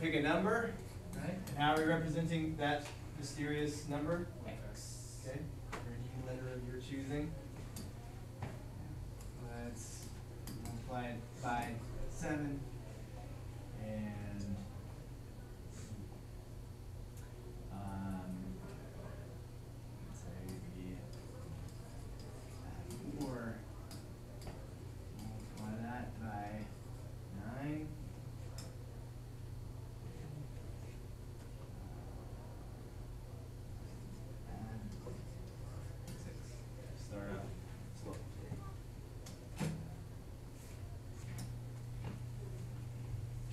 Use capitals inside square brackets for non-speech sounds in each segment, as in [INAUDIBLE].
pick a number, right? And how are we representing that mysterious number? X. Okay, for any letter of your choosing. Let's multiply it by seven and um, let's say we add four, multiply that by nine. And six. Start out slow.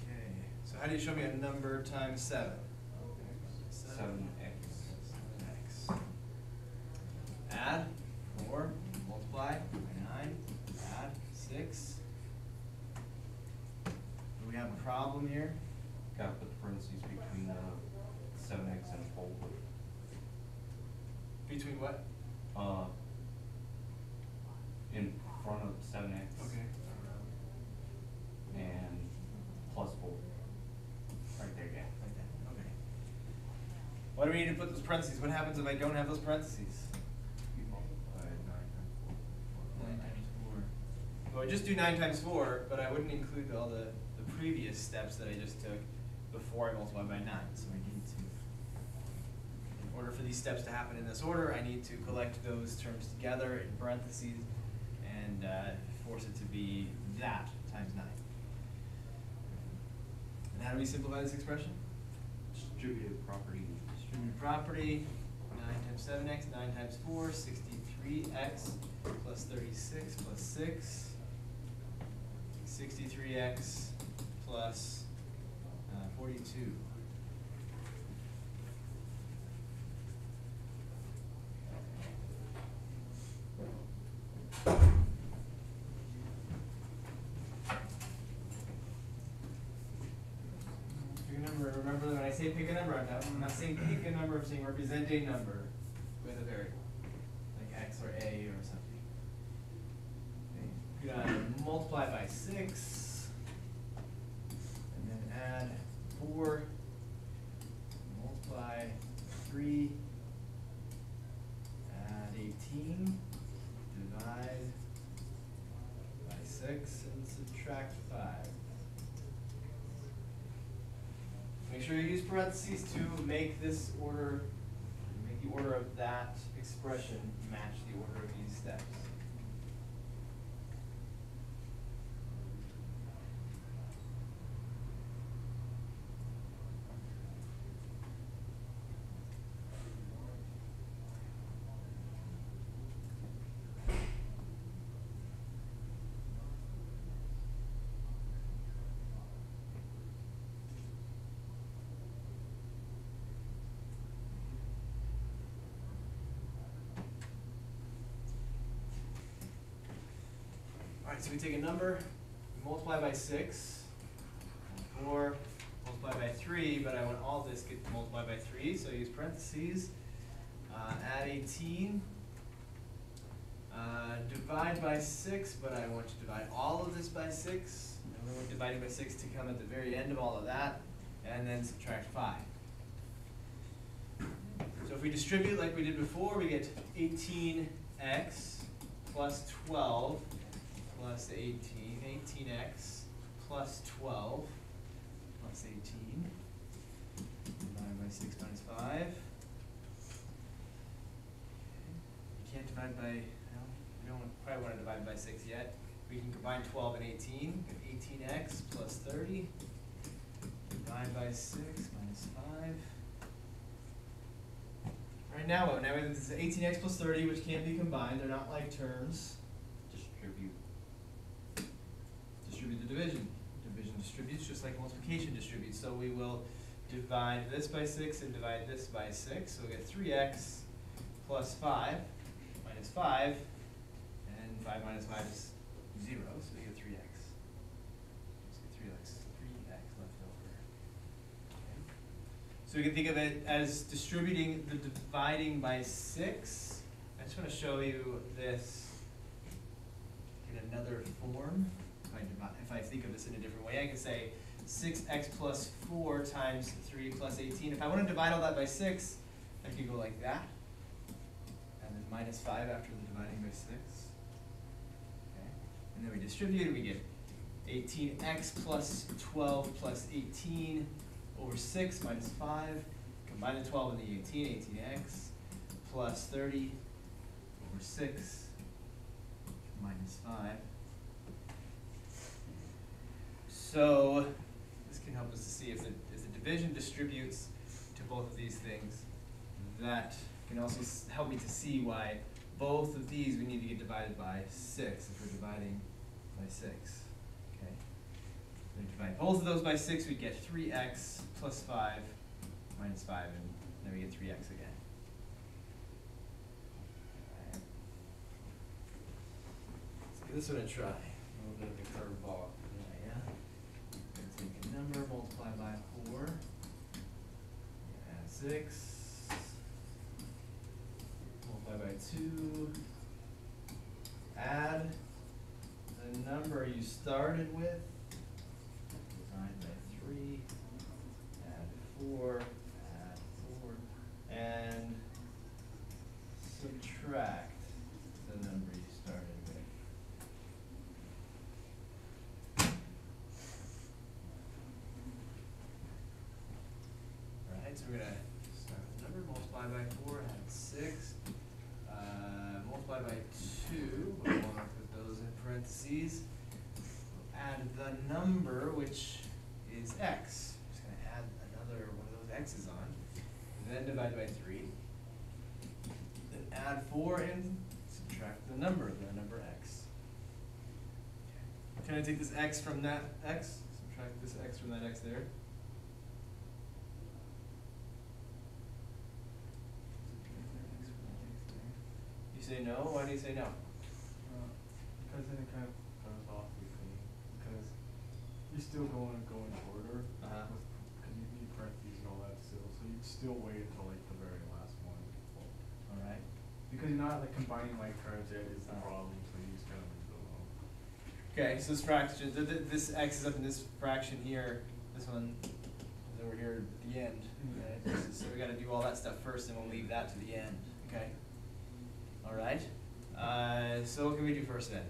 Okay, so how do you show me a number times seven? Seven X. Seven X. Add four, multiply by nine, add six. Do we have a problem here? Gotta put the parentheses between the seven X and four. Between what? Uh, in front of seven X. And plus four. Right there, yeah. Like that, okay. Why do need to put those parentheses? What happens if I don't have those parentheses? We multiply nine times four. Nine times four. Well, I just do nine times four, but I wouldn't include all the, the previous steps that I just took before I multiply by nine, so I need to. In order for these steps to happen in this order, I need to collect those terms together in parentheses and, uh, force it to be that times nine. And how do we simplify this expression? Distributive property. Distributed property, nine times seven x, nine times four, sixty-three x plus thirty-six plus six. Sixty-three x plus, uh, forty-two. Pick a remember when I say pick a number, I'm not saying pick a number, I'm saying represent a number with a variable, like x or a or something. Okay, You're gonna multiply by six, and then add four, multiply three, add eighteen, divide by six, and subtract five. Make sure you use parentheses to make this order, make the order of that expression match the order of these steps. Alright, so we take a number, multiply by six, or multiply by three, but I want all this get multiplied by three, so I use parentheses. Uh, add eighteen. Uh, divide by six, but I want to divide all of this by six. And we want dividing by six to come at the very end of all of that, and then subtract five. So if we distribute like we did before, we get eighteen x plus twelve plus 18, 18x plus 12 plus 18 divided by 6 minus 5. Okay. You can't divide by, no, we don't probably want to divide by 6 yet. We can combine 12 and 18, get 18x plus 30 divided by 6 minus 5. Right now, now this is 18x plus 30, which can't be combined, they're not like terms. Distribute. Distribute the division. Division distributes just like multiplication distributes. So we will divide this by six and divide this by six. So we get three x plus five minus five, and five minus five is zero, so we get three x. So three x, three x left over. Okay. So we can think of it as distributing the dividing by six. I just want to show you this in another form. If I if I think of this in a different way, I can say six x plus four times three plus eighteen. If I wanna divide all that by six, I could go like that. And then minus five after the dividing by six. Okay, and then we distribute, and we get eighteen x plus twelve plus eighteen over six minus five. Combine the twelve and the 18, 18x plus thirty over six minus five. So, this can help us to see if the, if the division distributes to both of these things. That can also help me to see why both of these we need to get divided by six if we're dividing by six, okay? So we divide both of those by six, we get three x plus five minus five, and then we get three x again. Alright. Let's give this one a try. A little bit of a curveball. Take a number, multiply by four. Add six. Multiply by two. Add the number you started with. Divide by three. Add four, add four, and subtract the number you started with. Alright, so we're gonna start with the number, multiply by four, add six, uh, multiply by two, we'll wanna put those in parentheses. Add the number, which is x. I'm just gonna add another one of those x's on, then divide by three. Then add four and subtract the number, the number x. Can I take this x from that x, subtract this x from that x there? You say no, why do you say no? Uh, Because then it kind of throws off weekly, because you're still going, going shorter. Uh-huh. with- Cause you need parentheses and all that still, so you'd still wait until like the very last one. Alright. Because you're not like combining like terms yet is the Uh. problem, so you just kind of leave it alone. Okay, so this fraction, th- th- this x is up in this fraction here, this one is over here at the end, right? This So we gotta do all that stuff first, and we'll leave that to the end, okay? Alright, uh, so what can we do first then?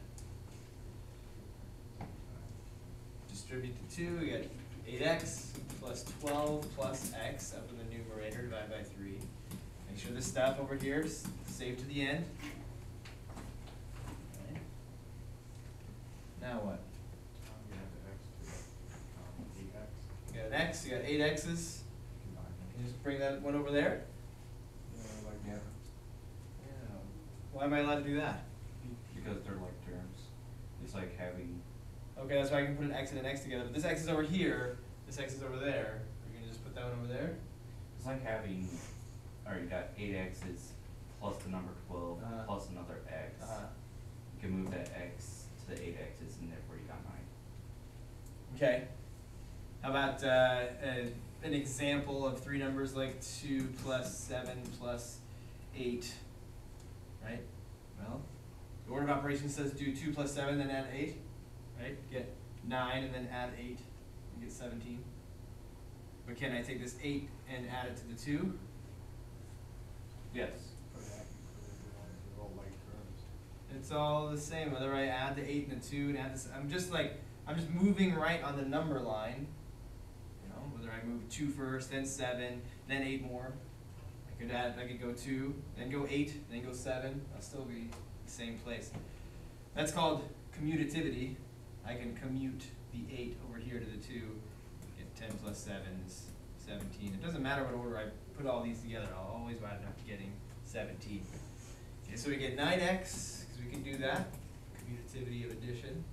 Distribute the two, we get eight x plus twelve plus x up in the numerator, divide by three. Make sure this stuff over here is saved to the end. Okay. Now what? You have the x to, um, eight x. You got an x, you got eight x's, can you just bring that one over there? Yeah, like, yeah. Yeah. Why am I allowed to do that? Because they're like terms. It's like having, Okay, that's why I can put an x and an x together, but this x is over here, this x is over there, we're gonna just put that one over there? it's like having, alright, you got eight x's plus the number twelve, Uh-huh. plus another x. Uh-huh. You can move that x to the eight x's and therefore you got nine. Okay. How about, uh, a, an example of three numbers like two plus seven plus eight, right? Well, the order of operations says do two plus seven, then add eight, right? Get nine and then add eight, and get seventeen. But can I take this eight and add it to the two? Yes. It's all the same, whether I add the eight and the two and add this, I'm just like, I'm just moving right on the number line. You know, whether I move two first, then seven, then eight more. I could add, I could go two, then go eight, then go seven, I'll still be the same place. That's called commutativity. I can commute the eight over here to the two, get ten plus seven is seventeen. It doesn't matter what order I put all these together, I'll always wind up getting seventeen. Okay, so we get nine x, because we can do that, commutativity of addition.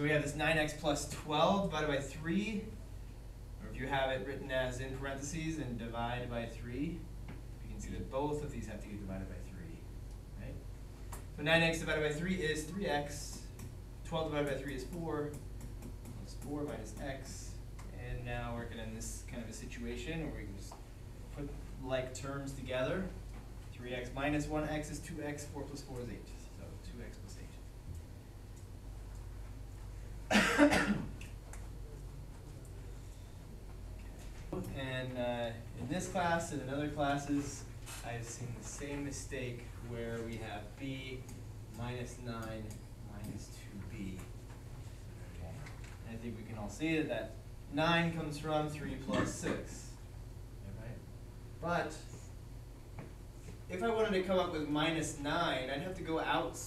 So we have this 9x plus 12 divided by 3, or if you have it written as in parentheses and divide by 3, you can see that both of these have to get divided by 3, right? So 9x divided by 3 is 3x, 12 divided by 3 is 4, plus 4 minus x, and now we're in this kind of a situation where we can just put like terms together. 3x minus 1x is 2x, 4 plus 4 is 8. Class and in other classes, I've seen the same mistake where we have b minus nine minus two b. Okay, and I think we can all see it, that nine comes from three plus six. Right? But if I wanted to come up with minus nine, I'd have to go out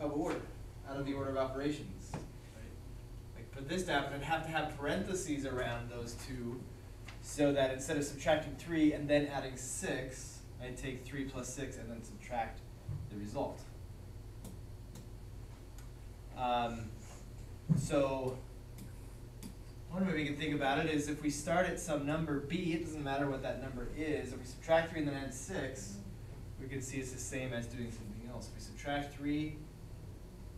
uh, of order, out of the order of operations. Right? Like for this to happen, I'd have to have parentheses around those two, so that instead of subtracting three and then adding six, I'd take three plus six and then subtract the result. Um, so one way we can think about it is if we start at some number b, it doesn't matter what that number is. If we subtract three and then add six, we can see it's the same as doing something else. If we subtract three,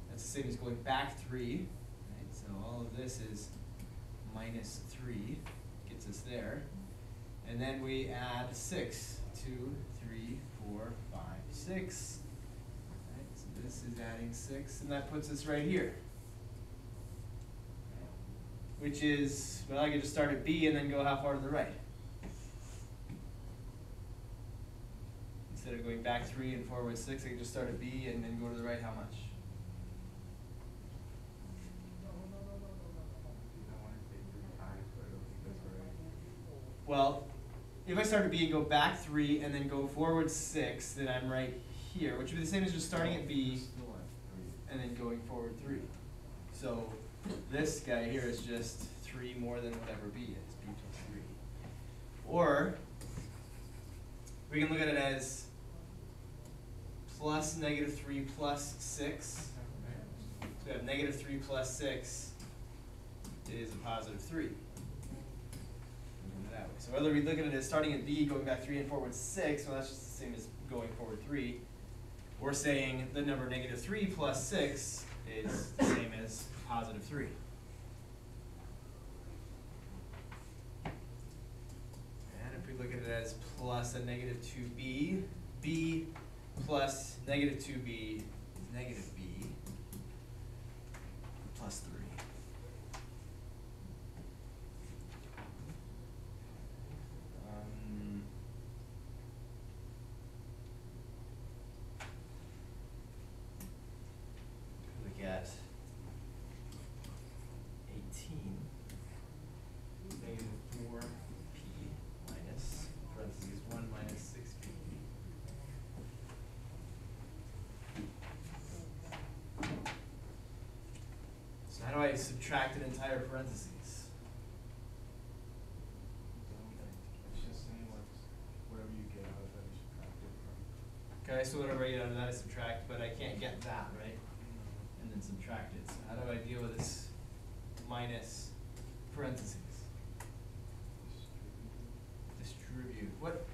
that's the same as going back three. Right? So all of this is minus three, gets us there. And then we add six. Two, three, four, five, six. Right? So this is adding six, and that puts us right here which is, well, I could just start at B and then go how far to the right? Instead of going back three and forward six, I could just start at B and then go to the right how much? You don't wanna say three times, but it'll keep us right. Well, if I start at B and go back three and then go forward six, then I'm right here, which would be the same as just starting at B and then going forward three. So this guy here is just three more than whatever b is, b plus three. Or we can look at it as plus negative three plus six. So we have negative three plus six is a positive three that way. So whether we look at it as starting at b, going back 3 and forward 6, well that's just the same as going forward 3. We're saying the number negative 3 plus 6 is the same as positive 3. And if we look at it as plus a negative 2b, b plus negative 2b is negative b plus 3. I subtract an entire parentheses? It's just saying whatever you get out of that, you subtract it from. Okay, so whatever I get out of that I subtract, but I can't get that, right? And then subtract it, so how do I deal with this minus parentheses? Distribute, what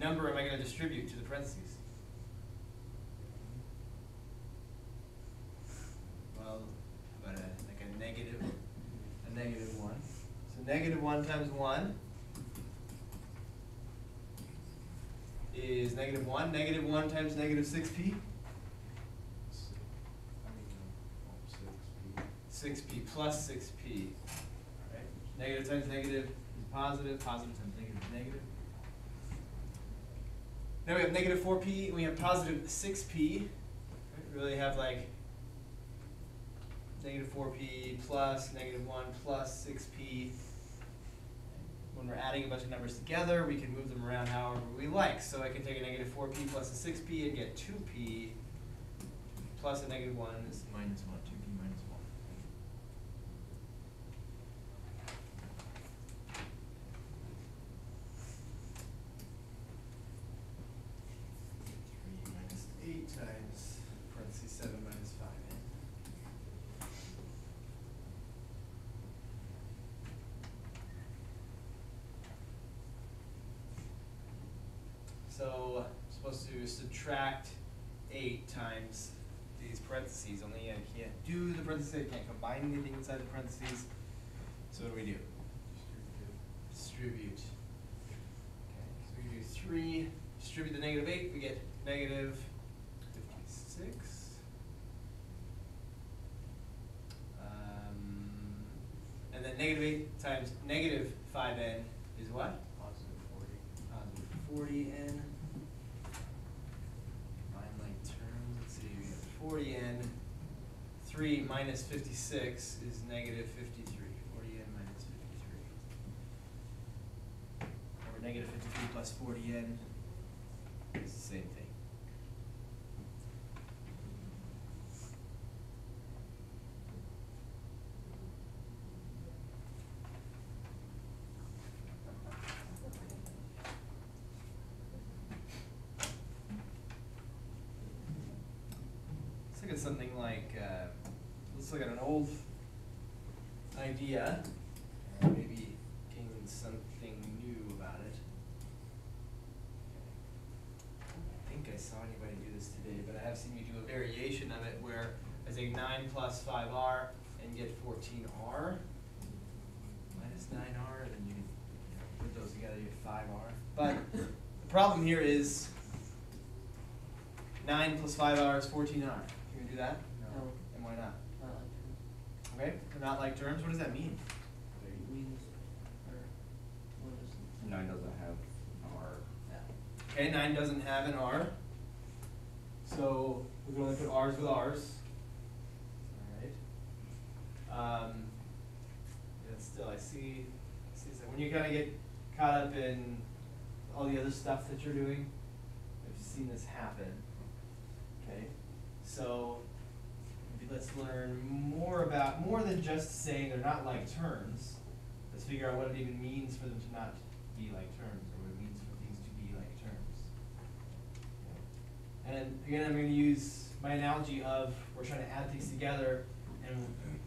number am I gonna distribute to the parentheses? Well, how about a, like a negative, a negative one. So negative one times one is negative one, negative one times negative six p, Six, I mean, uh, oh, six, six p plus six p. Alright, negative times negative is positive, positive times negative is negative. Now we have negative four p, and we have positive six p. We really have like negative four p plus negative one plus six p when we're adding a bunch of numbers together, we can move them around however we like. So I can take a negative 4p plus a 6p and get 2p plus a negative 1 is minus 1, 2p minus 1. So I'm supposed to subtract 8 times these parentheses, only I can't do the parentheses, I can't combine anything inside the parentheses. So what do we do? Distribute. Okay, so we do 3, distribute the negative 8, we get negative 56. Um, and then negative 8 times negative 5n is what? Positive 40. Positive 40n. 40 n 3 minus 56 is negative 53. 40 n minus 53. Or negative 53 plus 40 n is the same thing. Something like, uh, let's look at an old idea, and maybe gain something new about it. I think I saw anybody do this today, but I have seen you do a variation of it where I take nine plus five R and get fourteen R. Minus nine R, and then you you put those together, you get five R. But the problem here is nine plus five R is fourteen R. Can we do that? No. And why not? Not like Okay, not like terms, what does that mean? terms. Means, or, what is it? Nine doesn't have an R. Yeah. Okay, nine doesn't have an R. So we can only put R's with R's. Alright. Um, yeah, still, I see, I see, so when you kinda get caught up in all the other stuff that you're doing, I've seen this happen. Okay, so maybe let's learn more about, more than just saying they're not like terms. Let's figure out what it even means for them to not be like terms, or what it means for things to be like terms. And again, I'm gonna use my analogy of, we're trying to add things together, and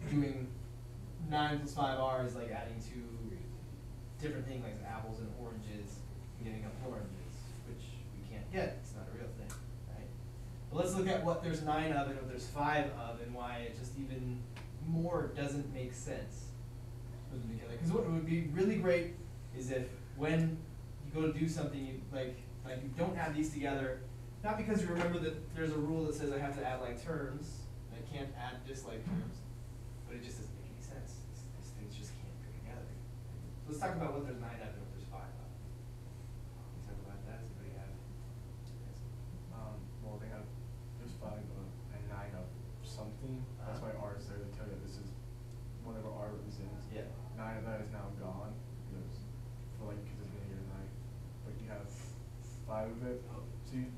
doing nine plus five R is like adding two different things, like apples and oranges, and getting up oranges, which we can't get, it's not a real thing, right? But let's look at what there's nine of and what there's five of, and why it just even more doesn't make sense. Because what would be really great is if when you go to do something, you like like you don't add these together, not because you remember that there's a rule that says I have to add like terms, I can't add dislike terms, but it just doesn't make any sense. These, these things just can't go together. So let's talk about what there's nine of and what there's five of. Can we talk about that? Does anybody have? yes? Um, well, they have just five of, and nine of something, that's why Uh-huh. R is there to tell you this is whatever R represents. Yeah. Nine of that is now gone, because, for like, cause it's negative nine, but you have five of it, so you,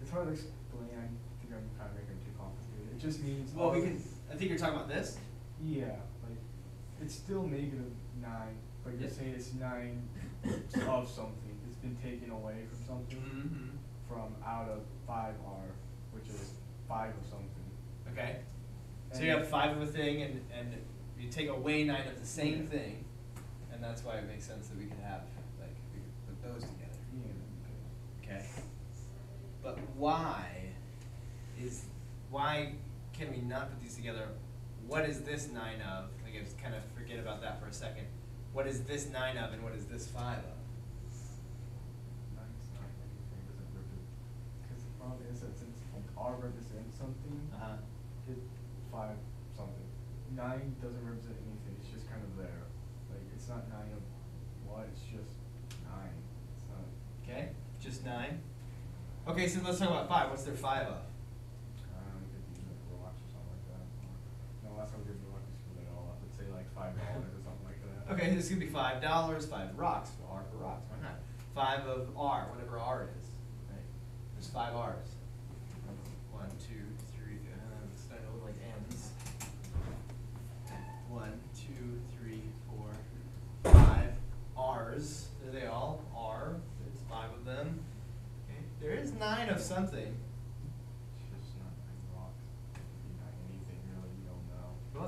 it's hard to explain, I think I'm kinda making it too complicated, it just means. Well, we can. I think you're talking about this. Yeah, like, it's still negative nine, but you're Yeah. saying it's nine of something, it's been taken away from something. Mm-hmm. From out of five R, which is five of something. Okay. So you And- have five of a thing and, and you take away nine of the same Yeah. thing, and that's why it makes sense that we could have, like, we could put those together. Yeah, Okay. But why is, why can we not put these together? What is this nine of? I just kind of forget about that for a second. What is this nine of and what is this five of? Nine's not anything, doesn't represent, cause the problem is that since R represents something, Uh-huh. it five something. Nine doesn't represent anything, it's just kind of there, like, it's not nine of what, it's just nine, it's not. Okay, just nine. Okay, so let's talk about five. What's there five of? Um, could be like rocks or something like that. We did rocks, we screwed it all up. Let's say like five dollars or something like that. Okay, this could be five dollars, five rocks, R for rocks, why not? Five of R, whatever R is, right? There's five Rs. One, two, three, uh, it's starting like N's. One, two, three, four, five Rs, there they all are, there's five of them. Okay, There is nine of something. It's just not nine rocks. It could be nine anything really, you don't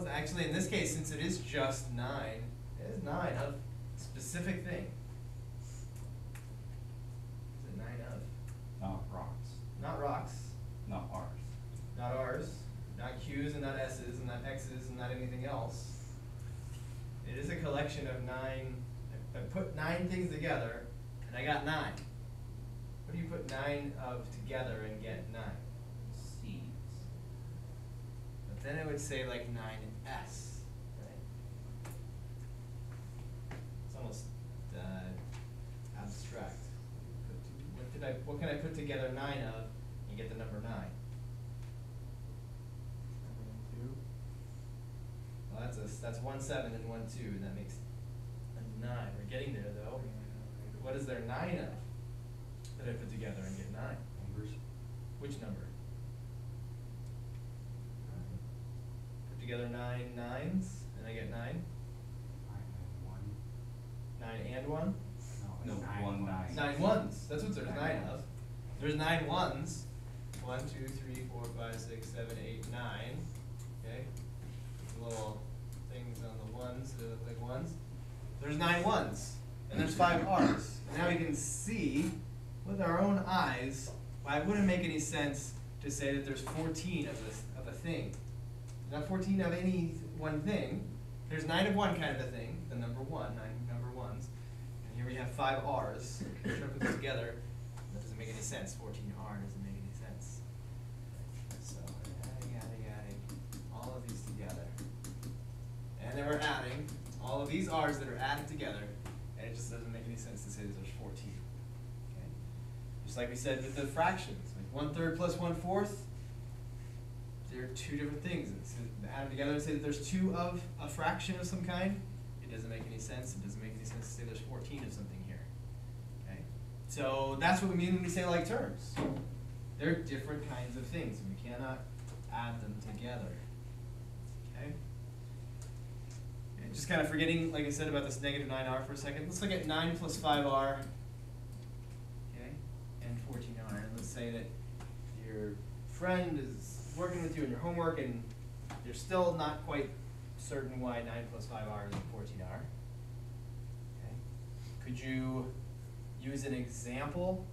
Well, actually, in this case, since it is just nine, it is nine of specific thing. Is it nine of? Not rocks, Not rocks, not ours. not ours. not Q's and not S's and not X's and not anything else. It is a collection of nine, I put nine things together and I got nine. What do you put put nine of together and get nine? Seeds. But then it would say like nine S, right? It's almost uh, abstract. What did I, what can I put together nine of and get the number nine? Well, that's a, that's one seven and one two, and that makes a nine. We're getting there though. What is there nine of that I put together and get nine? Numbers. Which number? Put together nine nines and I get nine? Nine and one? No, one nine. Nine ones, that's what there's nine of. There's nine ones. One, two, three, four, five, six, seven, eight, nine, okay? Little things on the ones that look like ones. There's nine ones, and there's five [LAUGHS] R's. And now we can see with our own eyes, why it wouldn't make any sense to say that there's fourteen of this, of a thing. Not fourteen of any one thing. There's nine of one kind of a thing, the number one, nine number ones. And here we have five R's. Try to put this together. That doesn't make any sense. Fourteen R doesn't make any sense. So adding, adding, adding, all of these together. And then we're adding all of these R's that are added together, and it just doesn't make any sense to say that there's fourteen. Okay? Just like we said with the fractions, like one third plus one fourth, they're two different things. So add them together and say that there's two of a fraction of some kind, it doesn't make any sense. It doesn't make any sense to say there's fourteen of something here. Okay? So that's what we mean when we say like terms. They're different kinds of things, and we cannot add them together. Okay? And just kind of forgetting, like I said, about this negative nine R for a second. Let's look at nine plus five R. Okay, and fourteen R. And let's say that your friend is working with you in your homework and you're still not quite certain why nine plus five R is fourteen R. Okay, could you use an example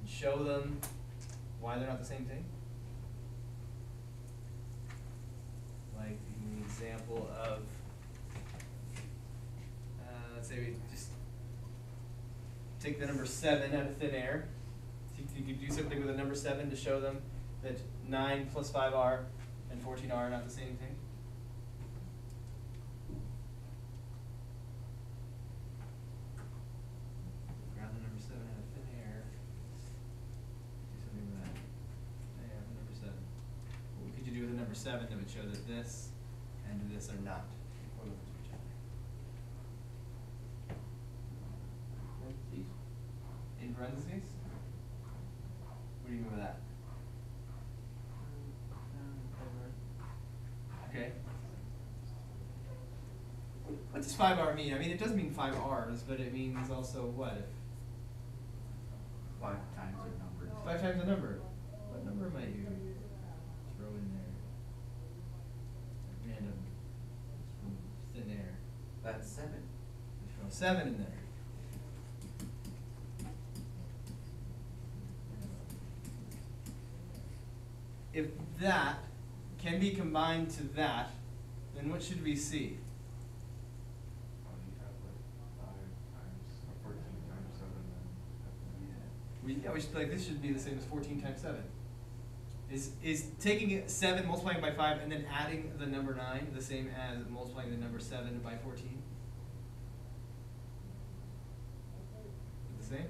and show them why they're not the same thing? Like an example of, uh, let's say we just take the number seven out of thin air. You could do something with the number seven to show them that nine plus five R and fourteen R are not the same thing? Grab the number seven out of thin air. Do something with that. Yeah, the number seven. What could you do with the number seven that would show that this and this are not equivalent to each other? In parentheses? What do you mean by that? Okay. What does five R mean? I mean, it does mean five Rs, but it means also what? If Five times a number. five times the number. What number might you throw in there? Random. Thin air. That's seven. Throw seven in there. If that can be combined to that, then what should we see? Oh, you have like five times, or fourteen times seven, then. We, yeah, we should like, this should be the same as fourteen times seven. Is, is taking seven, multiplying by five, and then adding the number nine the same as multiplying the number seven by fourteen? The same?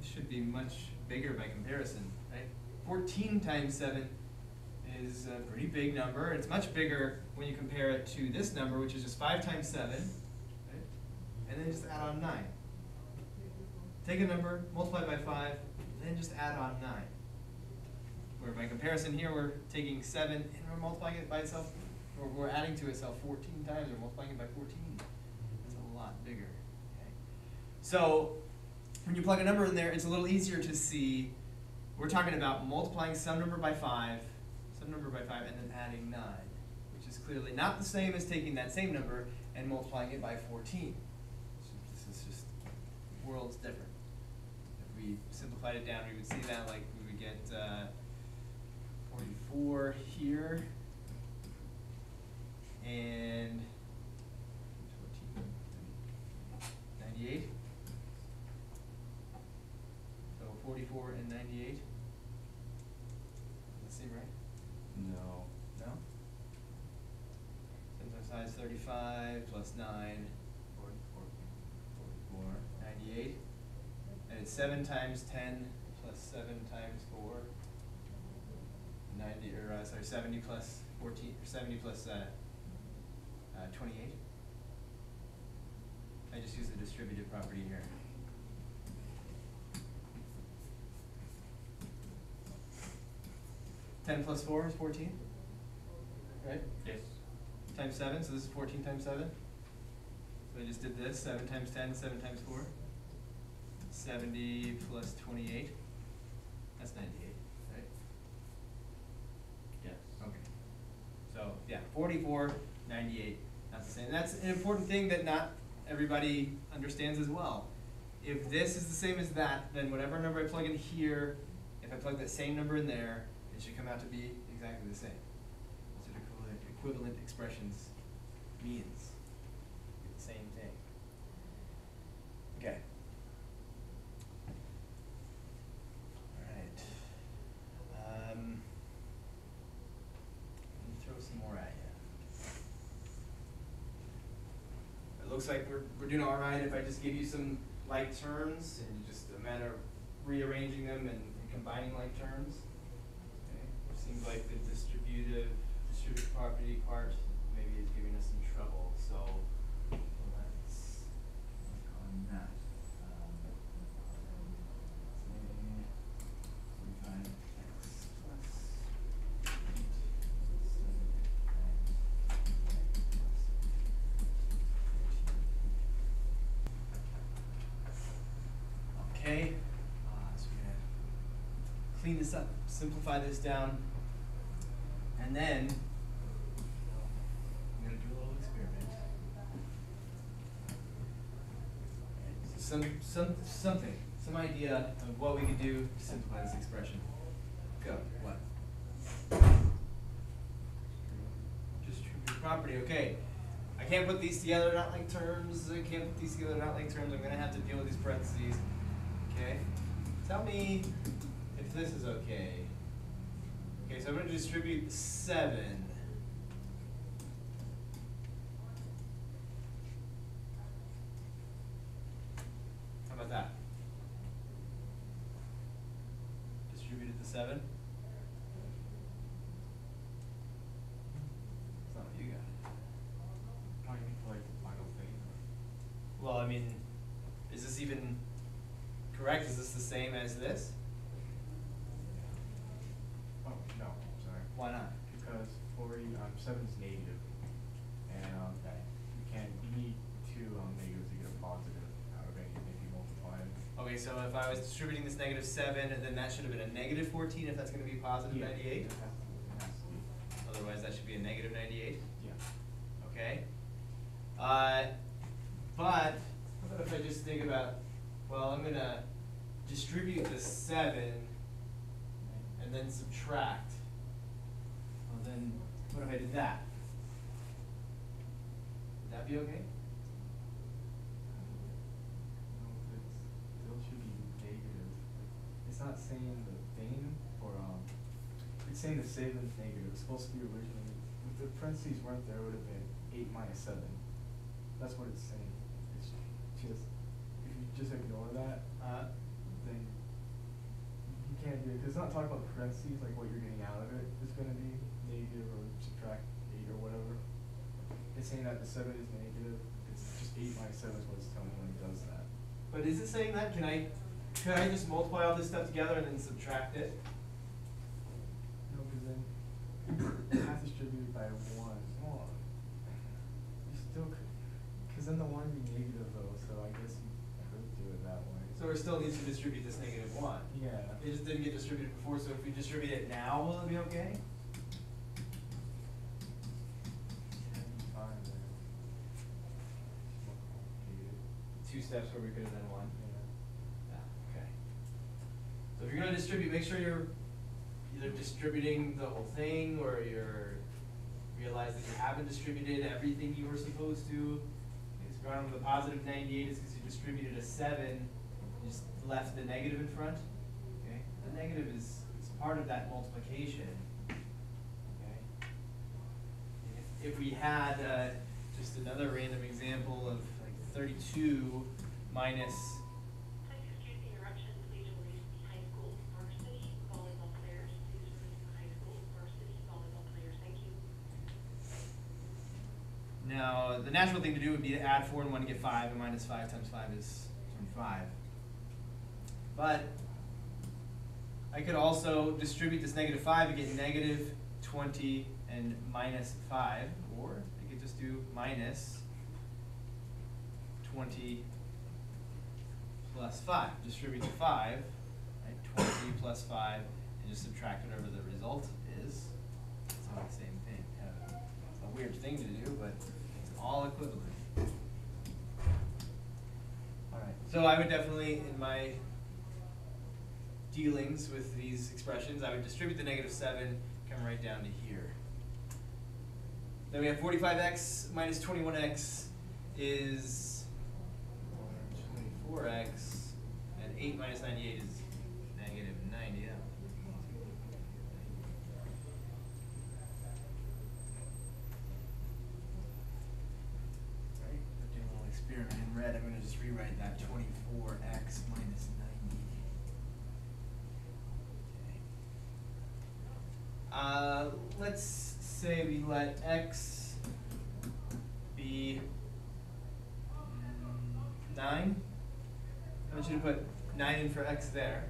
It should be much bigger by comparison, right? Fourteen times seven is a pretty big number. It's much bigger when you compare it to this number, which is just five times seven, right? And then just add on nine. Take a number, multiply by five, then just add on nine. Where by comparison here, we're taking seven and we're multiplying it by itself, or we're adding to itself fourteen times, or multiplying it by fourteen. It's a lot bigger, okay? So, when you plug a number in there, it's a little easier to see, we're talking about multiplying some number by five, some number by five, and then adding nine, which is clearly not the same as taking that same number and multiplying it by fourteen. This is just worlds different we simplified it down, we would see that like we would get uh, 44 here and 98. So 44 and 98. Does that seem right? No. No? Since our size 35 plus 9 And it's seven times ten plus seven times four. Ninety, or, uh, sorry, seventy plus fourteen, or seventy plus, uh, uh, twenty-eight. I just use the distributive property here. Ten plus four is fourteen, right? Yes. Times seven, so this is fourteen times seven. So I just did this, seven times ten, seven times four. Seventy plus twenty-eight, that's ninety-eight, right? Yes. Okay. So, yeah, forty-four, ninety-eight, that's the same, that's an important thing that not everybody understands as well. If this is the same as that, then whatever number I plug in here, if I plug that same number in there, it should come out to be exactly the same. That's what equivalent, equivalent expressions means, the same thing. Okay. Alright. Um. Let me throw some more at you. It looks like we're, we're doing all right if I just give you some like terms and just a matter of rearranging them and and combining like terms. Okay, seems like the distributive, distributive property part maybe is giving us some trouble, so let's work on that. Um, say, forty-five X plus eight, seven, nine, Okay, uh, so we're gonna clean this up, simplify this down, and then I'm gonna do a little experiment. Some, some, something, some idea of what we could do to simplify this expression. Go, what? Property, okay. I can't put these together, not like terms, I can't put these together, not like terms, I'm gonna have to deal with these parentheses. Okay? Tell me if this is okay. Okay, so I'm going to distribute 7. How about that? Distributed the 7. Okay, so if I was distributing this negative seven, then that should have been a negative fourteen if that's gonna be positive Yeah, ninety-eight? It has to, it has to be, Otherwise, that should be a negative ninety-eight, yeah. okay? Uh, but, what if I just think about, well, I'm gonna distribute the seven and then subtract. Well, then, what if I did that? Would that be okay? No, it's, still should be negative, Like, it's not saying the thing, or, um, it's saying the seven's negative, it's supposed to be originally, if the parentheses weren't there, it would have been eight minus seven. That's what it's saying, it's just, if you just ignore that, Uh, then you can't do it, it's not talking about the parentheses, like what you're getting out of it is gonna be negative or subtract eight or whatever. It's saying that the seven is negative, it's just eight minus seven is what it's telling when it does that. But is it saying that? Can I, could I just multiply all this stuff together and then subtract it? No, cause then half distributed by one, you still could, cause then the one would be negative though, so I guess you could do it that way. So it still needs to distribute this negative one. Yeah. It just didn't get distributed before, so if we distribute it now, will it be okay? That'd be fine then. It's more complicated. Two steps where we could have done one. If you're gonna distribute, make sure you're either distributing the whole thing or you're realize that you haven't distributed everything you were supposed to. It's on with a positive ninety-eight is because you distributed a seven, you just left the negative in front. Okay, The negative is, part of that multiplication, okay? If, if we had, uh, just another random example of like thirty-two minus, now, the natural thing to do would be to add four and one to get five, and minus five times five is twenty-five. But I could also distribute this negative five and get negative twenty and minus five, or I could just do minus twenty plus five, distribute the five, right, twenty plus five, and just subtract whatever the result is. It's all the same thing, kind of a- weird thing to do, but all equivalent. Alright, so I would definitely, in my dealings with these expressions, I would distribute the negative seven, come right down to here. Then we have forty-five x minus twenty-one x is twenty-four x, and eight minus ninety-eight is negative ninety, yeah. Right, we're doing a little experiment in red, I'm gonna just rewrite that twenty-four x minus ninety. Okay. Uh, let's say we let x be mm, nine. I want you to put nine in for x there.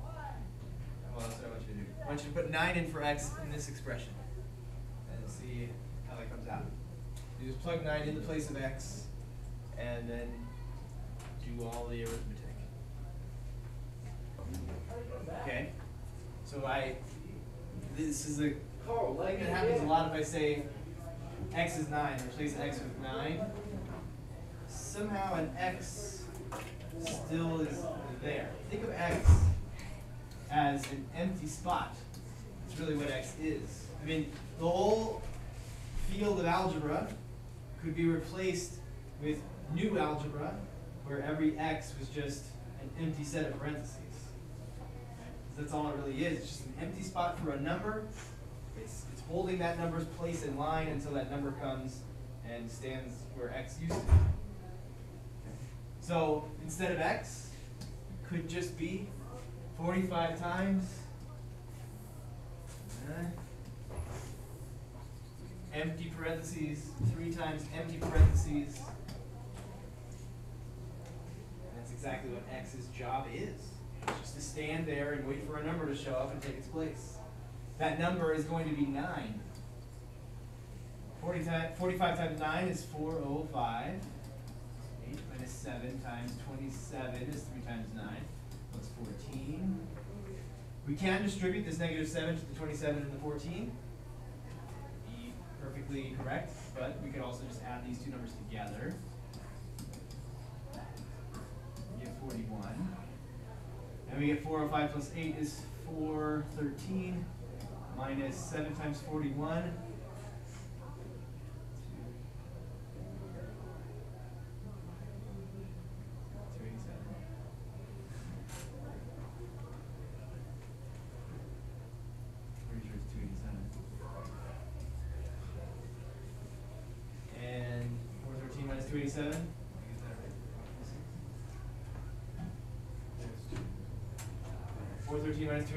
Well, that's what I want you to do. I want you to put nine in for x in this expression. And see how that comes out. You just plug nine in the place of x, and then do all the arithmetic. Okay, so I, this is a, it happens a lot if I say x is nine, replace x with nine. Somehow an x still is there. Think of x as an empty spot. That's really what x is. I mean, the whole field of algebra could be replaced with new algebra, where every x was just an empty set of parentheses. That's all it really is. It's just an empty spot for a number. It's, it's holding that number's place in line until that number comes and stands where x used to be. So instead of x, could just be 45 times uh, empty parentheses, 3 times empty parentheses. And that's exactly what x's job is. It's just to stand there and wait for a number to show up and take its place. That number is going to be 9. 40 ti- 45 times 9 is 405. 8 minus 7 times 27 is 3 times 9 That's plus 14. We can distribute this negative 7 to the 27 and the 14. Be perfectly correct, but we could also just add these two numbers together. We get 41. And we get 405 plus 8 is 413 minus 7 times 41.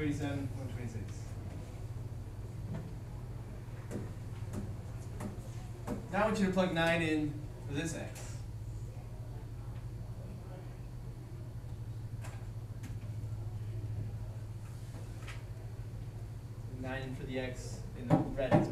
127, 126. Now I want you to plug 9 in for this x. Nine for the x in the red x